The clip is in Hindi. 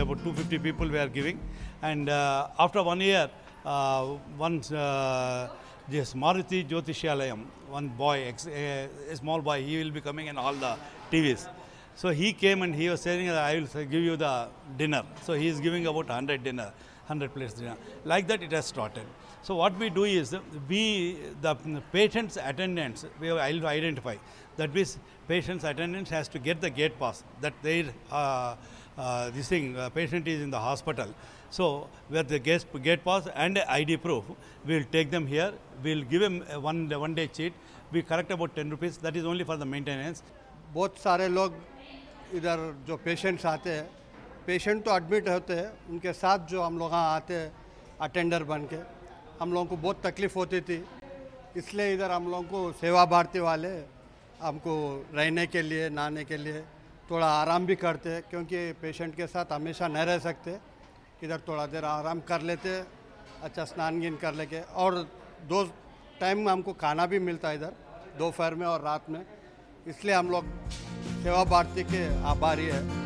about 250 people we are giving. And uh, after one year, uh, once uh, this Maruti Jyotishalayam, one boy, a, a small boy, he will be coming in all the TVs. So he came and he was saying, I will give you the dinner. So he is giving about 100 dinner, 100 plates dinner. Like that, it has started. So what we do is, we, the patient's attendants, we I'll identify. That means patient's attendants has to get the gate pass, that they uh, uh, this thing, uh, patient is in the hospital. So with the gate, gate pass and ID proof, we will take them here, we will give them one, one day cheat, we collect about 10 rupees, that is only for the maintenance. बहुत सारे लोग इधर जो पेशेंट्स आते हैं पेशेंट तो एडमिट होते हैं उनके साथ जो हम लोग आते हैं अटेंडर बन के हम लोगों को बहुत तकलीफ़ होती थी इसलिए इधर हम लोगों को सेवा भारती वाले हमको रहने के लिए नहाने के लिए थोड़ा आराम भी करते क्योंकि पेशेंट के साथ हमेशा नहीं रह सकते। इधर थोड़ा देर आराम कर लेते अच्छा स्नान गिन कर लेके। और दो टाइम हमको खाना भी मिलता है इधर, दोपहर में और रात में। इसलिए हम लोग सेवा भारती के आभारी है।